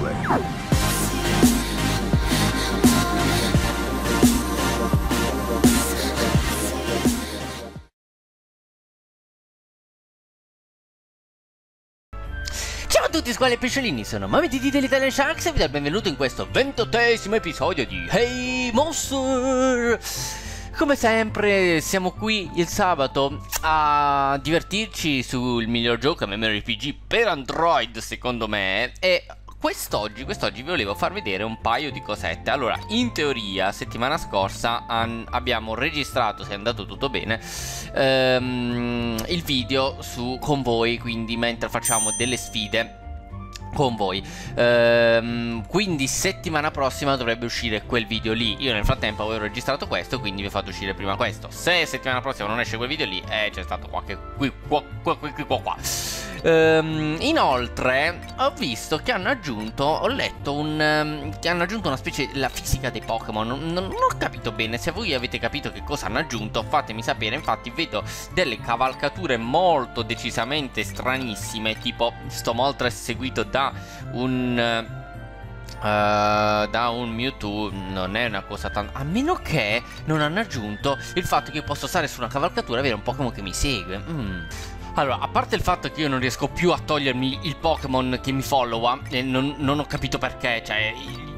gameplay. Ciao a tutti squali e pesciolini, sono Mamiti dell'Italian Sharks e vi do il benvenuto in questo ventottesimo episodio di Hey Monster! Come sempre siamo qui il sabato a divertirci sul miglior gioco MMORPG per Android secondo me e Quest'oggi, quest'oggi vi volevo far vedere un paio di cosette. Allora, in teoria, settimana scorsa abbiamo registrato, se è andato tutto bene ehm, Il video su, con voi, quindi mentre facciamo delle sfide con voi. Ehm, quindi settimana prossima dovrebbe uscire quel video lì. Io nel frattempo avevo registrato questo quindi vi ho fatto uscire prima questo. Se settimana prossima non esce quel video lì eh, c'è stato qualche qui qua qua qua qua, qua. Ehm, inoltre ho visto che hanno aggiunto ho letto un um, che hanno aggiunto una specie la fisica dei Pokémon non, non, ho capito bene se voi avete capito che cosa hanno aggiunto fatemi sapere infatti vedo delle cavalcature molto decisamente stranissime tipo sto Moltres seguito da da un... Uh, da un Mewtwo non è una cosa tanto... A meno che non hanno aggiunto il fatto che io posso stare su una cavalcatura e avere un Pokémon che mi segue. Mm. Allora, a parte il fatto che io non riesco più a togliermi il Pokémon che mi followa, e non, non ho capito perché, cioè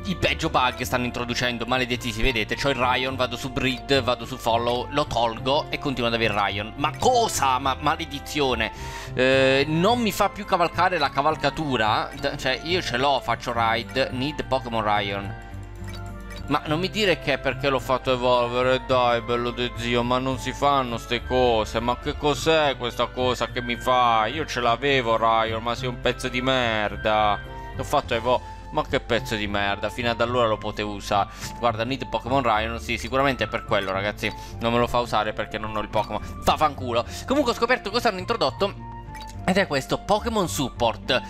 i peggio bug stanno introducendo, maledettissimi, vedete, c'ho il Ryan, vado su Breed, vado su Follow, lo tolgo e continuo ad avere Ryan. Ma cosa? Ma maledizione! Eh, non mi fa più cavalcare la cavalcatura, cioè io ce l'ho, faccio Ride, need Pokémon Ryan. Ma non mi dire che è perché l'ho fatto evolvere, dai bello de zio, ma non si fanno ste cose, ma che cos'è questa cosa che mi fa? Io ce l'avevo Ryan, ma sei un pezzo di merda. L'ho fatto evolvere. Ma che pezzo di merda, fino ad allora lo potevo usare. Guarda, need Pokémon Ryan, sì, sicuramente è per quello, ragazzi. Non me lo fa usare perché non ho il Pokémon. Fa fanculo. Comunque ho scoperto cosa hanno introdotto. Ed è questo, Pokémon Support.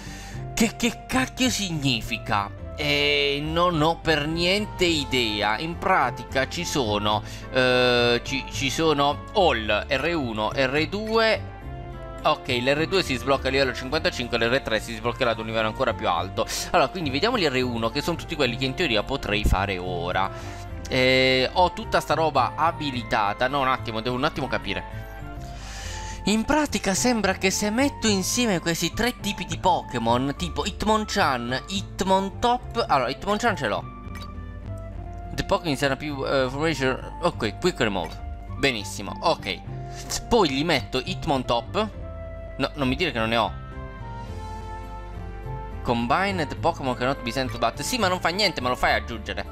Che, che cacchio significa? E non ho per niente idea. In pratica ci sono, eh, ci, ci sono All, R1, R2 Ok, l'R2 si sblocca a livello 55, l'R3 si sbloccherà ad un livello ancora più alto. Allora, quindi vediamo gli R1, che sono tutti quelli che in teoria potrei fare ora. Eh, ho tutta sta roba abilitata. No, un attimo, devo un attimo capire. In pratica sembra che se metto insieme questi tre tipi di Pokémon, tipo Hitmonchan, Hitmontop... Allora, Hitmonchan ce l'ho. The Pokémon sarà più uh. Ok, Quick Remove. Benissimo, ok. Poi gli metto Hitmontop No, non mi dire che non ne ho. Combined Pokémon cannot be sent to battle. Sì, ma non fa niente, me lo fai aggiungere.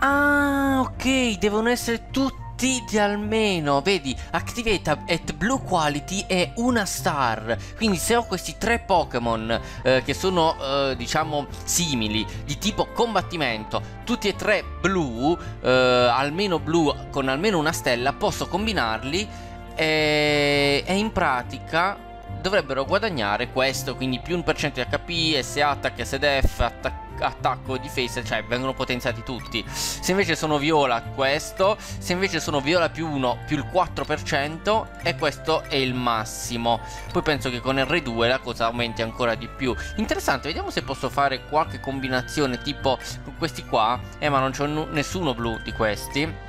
Ah, ok, devono essere tutti di almeno, vedi, Activate at Blue Quality è una star. Quindi se ho questi tre Pokémon eh, che sono, eh, diciamo, simili, di tipo combattimento, tutti e tre blu, eh, almeno blu con almeno una stella, posso combinarli e, e in pratica dovrebbero guadagnare questo, quindi più 1% di HP, SA, attacco SDF, attac attacco, difesa, cioè vengono potenziati tutti. Se invece sono viola questo, se invece sono viola più 1 più il 4% e questo è il massimo. Poi penso che con R2 la cosa aumenti ancora di più. Interessante, vediamo se posso fare qualche combinazione tipo questi qua. Eh ma non c'è nessuno blu di questi.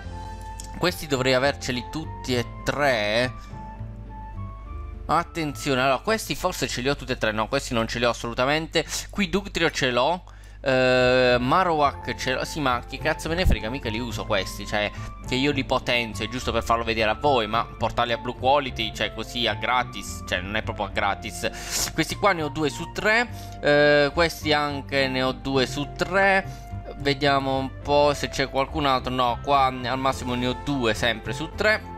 Questi dovrei averceli tutti e tre. Attenzione, allora questi forse ce li ho tutti e tre. No, questi non ce li ho assolutamente. Qui Dugtrio ce l'ho. Uh, Marowak ce l'ho. Sì, ma che cazzo me ne frega, mica li uso questi. Cioè, che io li potenzio, giusto per farlo vedere a voi. Ma portarli a Blue Quality, cioè così a gratis. Cioè, non è proprio a gratis. Questi qua ne ho due su tre. Uh, questi anche ne ho due su tre. Vediamo un po' se c'è qualcun altro. No, qua al massimo ne ho due sempre su tre.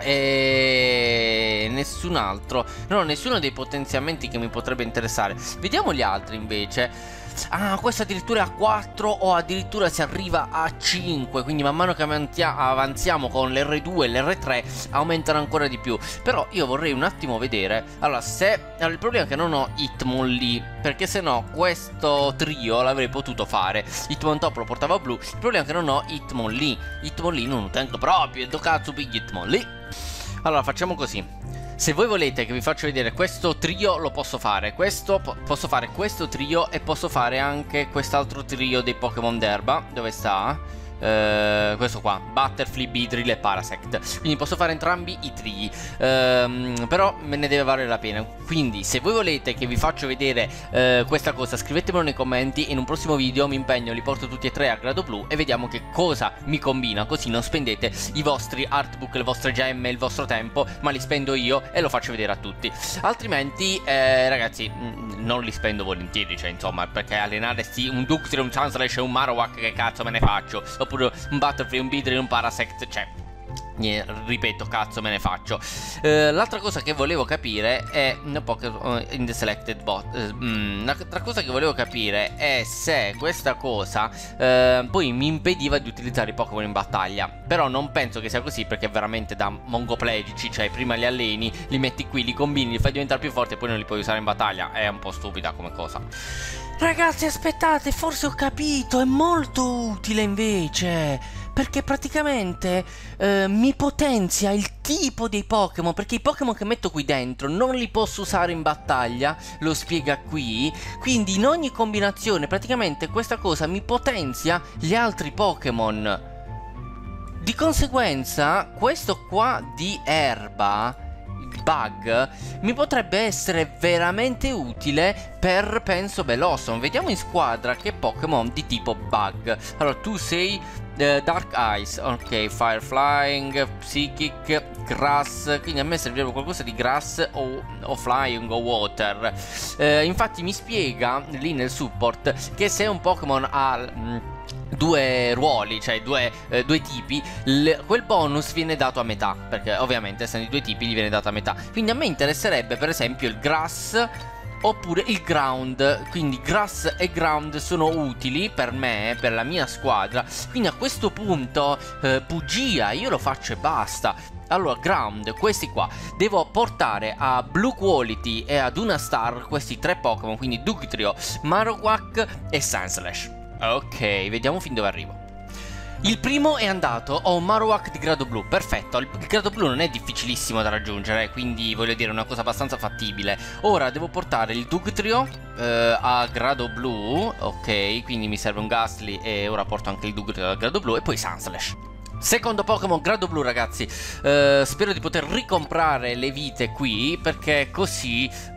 E nessun altro. No, nessuno dei potenziamenti che mi potrebbe interessare. Vediamo gli altri invece. Ah, questo addirittura è a 4 o addirittura si arriva a 5 Quindi man mano che avanziamo con l'R2 e l'R3 aumentano ancora di più Però io vorrei un attimo vedere Allora, se... Allora, il problema è che non ho Hitmonlee Perché se no questo trio l'avrei potuto fare. Hitmontop lo portava blu. Il problema è che non ho Hitmonlee Hitmonlee non lo tengo proprio. E do cazzo per Hitmonlee Allora, facciamo così. Se voi volete che vi faccio vedere questo trio lo posso fare, questo, po posso fare questo trio e posso fare anche quest'altro trio dei Pokémon d'erba, dove sta? Uh, questo qua, Butterfly, Beedrill e Parasect. Quindi posso fare entrambi i trigli. Uh, però me ne deve valere la pena. Quindi, se voi volete che vi faccio vedere uh, questa cosa, scrivetemelo nei commenti. In un prossimo video mi impegno, li porto tutti e tre a grado blu e vediamo che cosa mi combina. Così non spendete i vostri artbook, le vostre gemme, il vostro tempo, ma li spendo io e lo faccio vedere a tutti. Altrimenti, eh, ragazzi, mm, non li spendo volentieri. Cioè, insomma, perché allenare un Ductri, un Sunslash e un Marowak, che cazzo me ne faccio? Oppure un Butterfly, un Beedrill, un Parasect, cioè ripeto cazzo me ne faccio. Uh, l'altra cosa che volevo capire è no, uh, in the selected bot uh, mm, l'altra cosa che volevo capire è se questa cosa poi mi impediva di utilizzare i Pokémon in battaglia. Però non penso che sia così perché veramente da mongoplegici cioè prima li alleni li metti qui li combini li fai diventare più forti e poi non li puoi usare in battaglia. È un po' stupida come cosa Ragazzi aspettate, forse ho capito, è molto utile invece perché praticamente eh, mi potenzia il tipo dei Pokémon, perché i Pokémon che metto qui dentro non li posso usare in battaglia, lo spiega qui, quindi in ogni combinazione praticamente questa cosa mi potenzia gli altri Pokémon. Di conseguenza questo qua di erba bug mi potrebbe essere veramente utile per penso Bellossom. Vediamo in squadra che Pokémon di tipo bug. Allora tu sei uh, Dark Eyes, ok, Fire Flying, Psychic, Grass, quindi a me servirebbe qualcosa di Grass o, o Flying o Water. Uh, infatti mi spiega lì nel support che se un Pokémon ha... Mh, mm, due ruoli, cioè due, eh, due tipi, quel bonus viene dato a metà, perché ovviamente essendo i due tipi gli viene dato a metà. Quindi a me interesserebbe per esempio il grass oppure il ground. Quindi grass e ground sono utili per me per la mia squadra. Quindi a questo punto eh, bugia io lo faccio e basta. Allora ground questi qua. Devo portare a blue quality e ad una star questi tre pokémon quindi Dugtrio Marowak e Sandslash Ok, vediamo fin dove arrivo. Il primo è andato, ho un Marowak di grado blu, perfetto, il grado blu non è difficilissimo da raggiungere, quindi voglio dire è una cosa abbastanza fattibile. Ora devo portare il Dugtrio eh, a grado blu, ok, quindi mi serve un Ghastly e ora porto anche il Dugtrio a grado blu e poi Sunslash. Secondo Pokémon grado blu ragazzi uh, Spero di poter ricomprare le vite qui Perché così uh,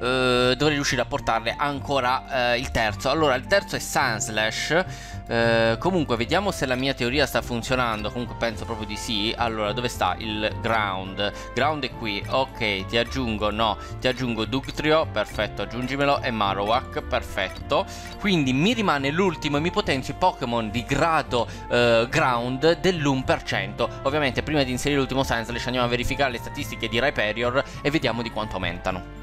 dovrei riuscire a portarle ancora uh, il terzo. Allora il terzo è Sunslash. Eh, comunque vediamo se la mia teoria sta funzionando. Comunque penso proprio di sì. Allora dove sta il ground? Ground è qui. Ok ti aggiungo No ti aggiungo Dugtrio Perfetto aggiungimelo. E Marowak. Perfetto. Quindi mi rimane l'ultimo E mi potenzio i Pokémon di grado eh, ground dell'1% Ovviamente prima di inserire l'ultimo Sandslash Andiamo a verificare le statistiche di Rhyperior E vediamo di quanto aumentano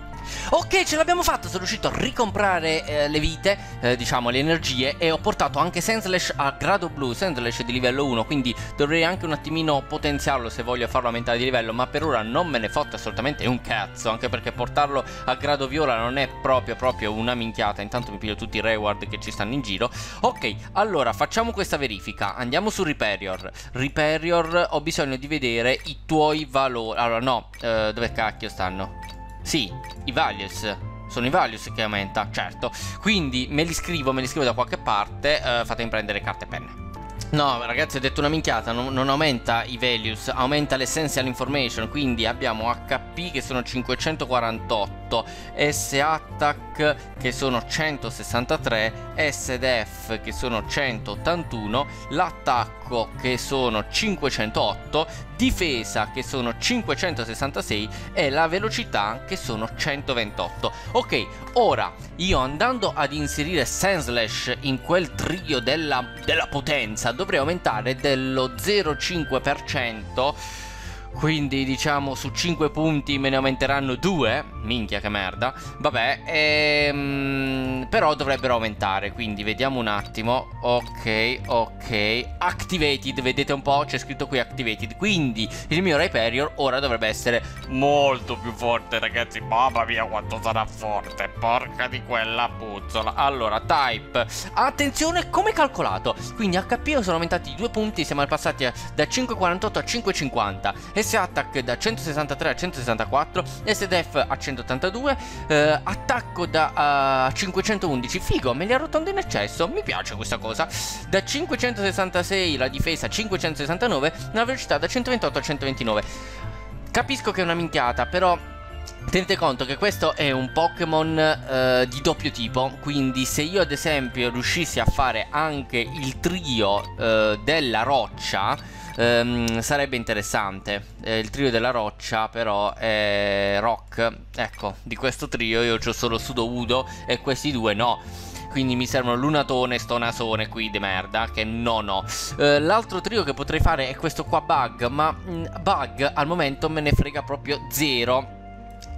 Ok, ce l'abbiamo fatta, sono riuscito a ricomprare eh, le vite, eh, diciamo le energie e ho portato anche Sandslash a grado blu, Sandslash di livello 1, quindi dovrei anche un attimino potenziarlo se voglio farlo aumentare di livello, ma per ora non me ne fotte assolutamente un cazzo, anche perché portarlo a grado viola non è proprio proprio una minchiata, intanto mi piglio tutti i reward che ci stanno in giro. Ok, allora facciamo questa verifica, andiamo su Riperior, Riperior ho bisogno di vedere i tuoi valori, allora no, eh, dove cacchio stanno? Sì, i values. Sono i values che aumenta, certo. Quindi me li scrivo, me li scrivo da qualche parte. Uh, fatemi prendere carta e penne. No, ragazzi, ho detto una minchiata, non, non aumenta i values, aumenta l'essential information, quindi abbiamo HP che sono 548, S-Attack che sono 163, SDF che sono 181, l'attacco che sono 508, difesa che sono 566 e la velocità che sono 128. Ok, ora io andando ad inserire Sandslash in quel trio della, della potenza dovrei aumentare dello 0,5% quindi diciamo su 5 punti me ne aumenteranno 2 Minchia che merda Vabbè ehm, però dovrebbero aumentare, quindi vediamo un attimo. Ok, ok. Activated, vedete un po'? C'è scritto qui activated. Quindi il mio Hyperior ora dovrebbe essere molto più forte, ragazzi. Mamma mia, quanto sarà forte. Porca di quella puzzola. Allora, type. Attenzione, come calcolato. Quindi HP sono aumentati di due punti, siamo passati da 5,48 a 5,50. S attack da 163 a 164. SDF a 182. Eh, attacco da uh, 511. Figo, me li arrotondo in eccesso. Mi piace questa cosa. Da 566 la difesa, 569. La velocità da 128 a 129. Capisco che è una minchiata, però Tenete conto che questo è un Pokémon eh, di doppio tipo, quindi se io ad esempio riuscissi a fare anche il trio eh, della roccia, ehm, sarebbe interessante. Eh, il trio della roccia però è Rock, ecco, di questo trio io ho solo Sudoudo e questi due no. Quindi mi servono lunatone e stonasone qui di merda che non ho eh, l'altro trio che potrei fare è questo qua bug ma mh, mm, bug al momento me ne frega proprio zero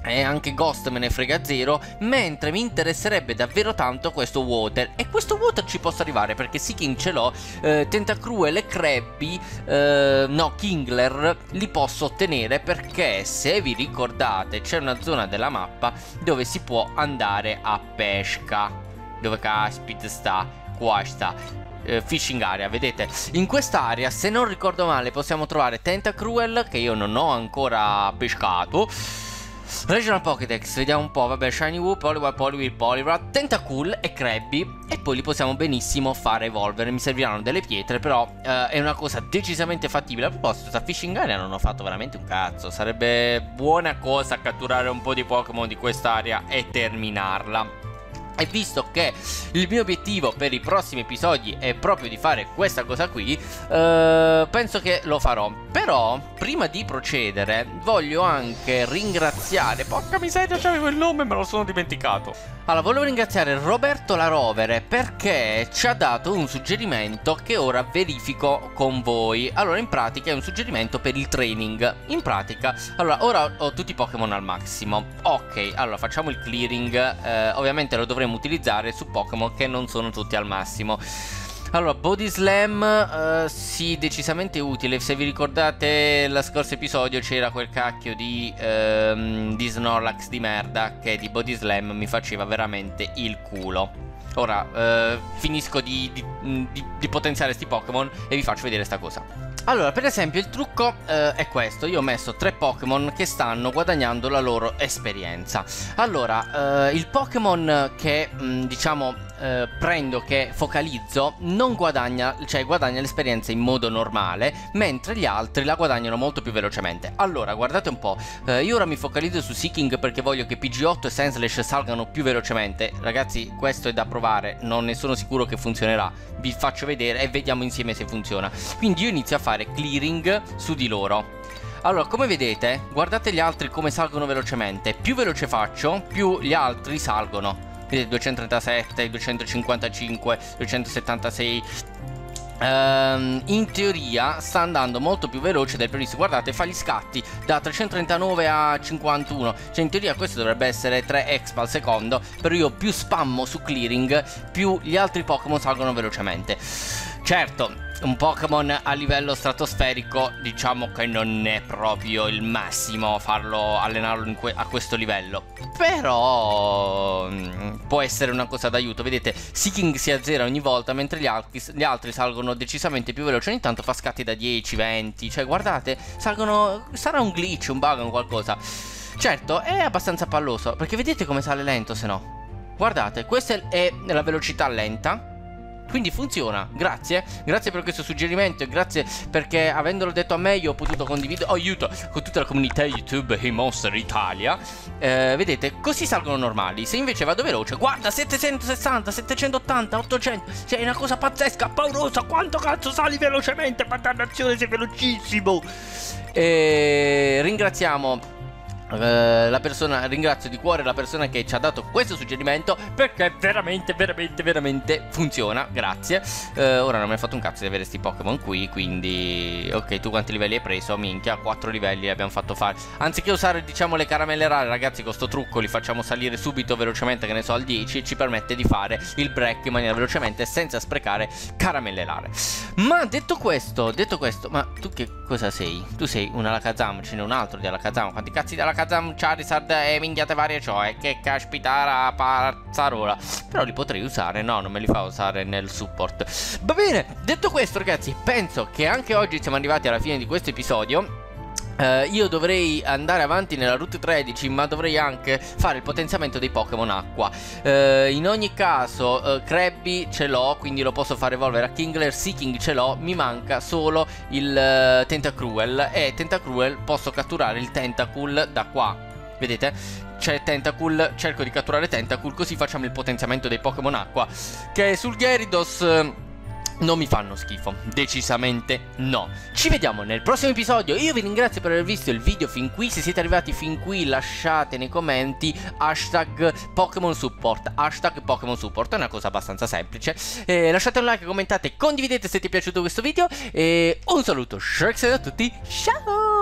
e anche Ghost me ne frega zero, mentre mi interesserebbe davvero tanto questo Water. E questo Water ci posso arrivare perché Seeking ce l'ho, eh, Tentacruel e Krabby, eh, no, Kingler, li posso ottenere perché se vi ricordate c'è una zona della mappa dove si può andare a pesca. Dove caspita sta? Qua sta eh, fishing area, vedete? In quest'area, se non ricordo male, possiamo trovare Tentacruel, che io non ho ancora pescato. Regional Pokédex, vediamo un po', vabbè, Shiny Woo, Poliwag, Poliwhirl, Poliwrath, Tentacool e Krabby e poi li possiamo benissimo fare evolvere, mi serviranno delle pietre, però eh, è una cosa decisamente fattibile. A proposito, sta Fishing Area non ho fatto veramente un cazzo, sarebbe buona cosa catturare un po' di Pokémon di quest'area e terminarla. E visto che il mio obiettivo per i prossimi episodi è proprio di fare questa cosa qui, eh, penso che lo farò. Però, prima di procedere, voglio anche ringraziare... Porca miseria, c'avevo il nome, me lo sono dimenticato. Allora, volevo ringraziare Roberto La Rovere perché ci ha dato un suggerimento che ora verifico con voi. Allora, in pratica è un suggerimento per il training. In pratica, allora, ora ho tutti i Pokémon al massimo. Ok, allora facciamo il clearing. Eh, ovviamente lo dovremo utilizzare su Pokémon che non sono tutti al massimo. Allora, Body Slam, uh, sì, decisamente utile. Se vi ricordate, lo scorso episodio c'era quel cacchio di, um, di Snorlax di merda che di Body Slam mi faceva veramente il culo. Ora, uh, finisco di, di, di, potenziare questi Pokémon e vi faccio vedere sta cosa. Allora, per esempio, il trucco eh, è questo. Io ho messo tre Pokémon che stanno guadagnando la loro esperienza. Allora, eh, il Pokémon che, mh, mm, diciamo, eh, prendo, che focalizzo, non guadagna, cioè guadagna l'esperienza in modo normale, mentre gli altri la guadagnano molto più velocemente. Allora, guardate un po', eh, io ora mi focalizzo su Seeking perché voglio che PG8 e Senslash salgano più velocemente. Ragazzi, questo è da provare, non ne sono sicuro che funzionerà. Vi faccio vedere e vediamo insieme se funziona. Quindi io inizio a fare clearing su di loro. Allora, come vedete, guardate gli altri come salgono velocemente. Più veloce faccio, più gli altri salgono. Quindi 237, 255, 276 Um, in teoria sta andando molto più veloce del previsto. Guardate fa gli scatti da 339 a 51 cioè in teoria questo dovrebbe essere 3 exp al secondo però io più spammo su clearing più gli altri Pokémon salgono velocemente certo un Pokémon a livello stratosferico diciamo che non è proprio il massimo farlo allenarlo que a questo livello. Però mm, può essere una cosa d'aiuto. Vedete Seeking si azzera ogni volta mentre gli altri, gli altri salgono decisamente più veloci. Ogni tanto fa scatti da 10 20 cioè guardate salgono sarà un glitch un bug o qualcosa. Certo è abbastanza palloso perché vedete come sale lento se no. Guardate, questa è la velocità lenta quindi funziona, grazie, grazie per questo suggerimento e grazie perché avendolo detto a me io ho potuto condividere, oh, aiuto, con tutta la comunità YouTube Hey Monster Italia. Eh, vedete, così salgono normali. Se invece vado veloce, guarda, 760, 780, 800, cioè è una cosa pazzesca, paurosa, quanto cazzo sali velocemente, ma dannazione sei velocissimo. E ringraziamo Uh, la persona, ringrazio di cuore la persona che ci ha dato questo suggerimento perché veramente, veramente, veramente funziona. Grazie. Uh, ora non mi ha fatto un cazzo di avere questi Pokémon qui. Quindi, ok, tu quanti livelli hai preso? Minchia, 4 livelli li abbiamo fatto fare. Anziché usare, diciamo, le caramelle rare, ragazzi, con sto trucco li facciamo salire subito velocemente, che ne so, al 10. E ci permette di fare il break in maniera velocemente senza sprecare caramelle rare. Ma detto questo, detto questo, ma tu che cosa sei? Tu sei un Alakazam, ce n'è un altro di Alakazam. Quanti cazzi di Alakazam? Kazam, Charizard e minchiate varie cioè Che caspita la pazzarola. Però li potrei usare, no, non me li fa usare nel support. Va bene, detto questo ragazzi Penso che anche oggi siamo arrivati alla fine di questo episodio Uh, io dovrei andare avanti nella Route 13 ma dovrei anche fare il potenziamento dei Pokémon acqua. Uh, In ogni caso uh, Krabby ce l'ho quindi lo posso far evolvere a Kingler. Seeking ce l'ho Mi manca solo il Tentacruel. E Tentacruel posso catturare il Tentacool da qua. Vedete? C'è Tentacool, cerco di catturare Tentacool così facciamo il potenziamento dei Pokémon acqua. Che sul Gyarados non mi fanno schifo, decisamente no. Ci vediamo nel prossimo episodio, io vi ringrazio per aver visto il video fin qui, se siete arrivati fin qui lasciate nei commenti hashtag Pokémon Support, hashtag Pokémon Support, è una cosa abbastanza semplice. Eh, lasciate un like, commentate, condividete se ti è piaciuto questo video e un saluto Shrek a tutti, ciao!